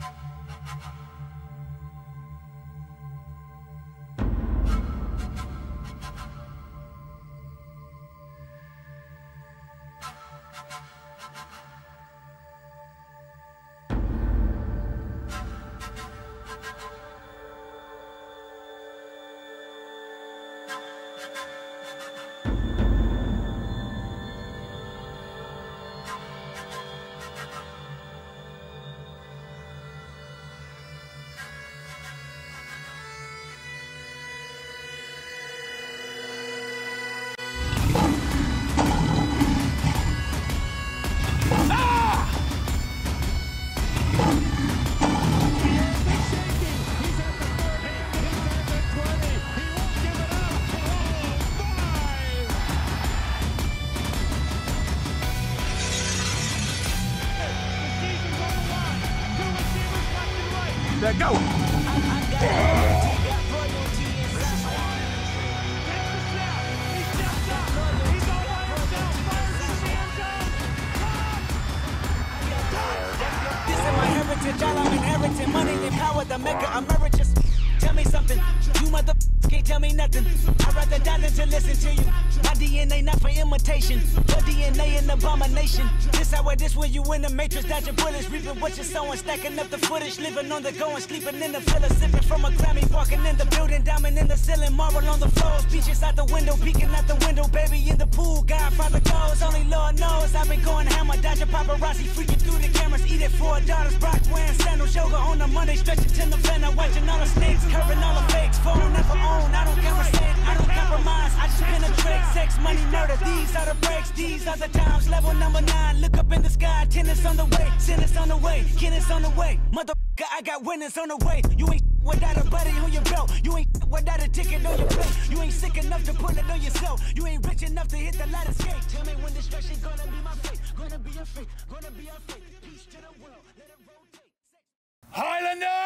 you go! This is my heritage, all I'm inheriting. Money and power, the emeritus. Tell me something, you mother tell me nothing. I'd rather die than to listen to you. My DNA not for imitation, your DNA an abomination. This how it is when you in the matrix, dodging bullets, reaping what you're sowing, stacking up the footage, living on the go and sleeping in the villa, sipping from a Grammy, walking in the building, diamond in the ceiling, marble on the floors, beaches out the window, peeking out the window, baby in the pool, Godfather goes, only Lord knows. I've been going hammer, dodging paparazzi, freaking through the cameras, eating four dollars, Brock wearing sandals, yoga on a Monday, stretching till the watching sex, money, murder, these are the breaks, these are the times, level number nine, look up in the sky, tennis on the way, tennis on the way, tennis on the way, mother. I got winners on the way. You ain't without a buddy on your belt. You ain't without a ticket on your plate. You ain't sick enough to put it on yourself. You ain't rich enough to hit the ladder skate. Tell me when destruction gonna be my fate. Gonna be a fate. Gonna be a fate. Peace to the world. Let it rotate. Highlanders!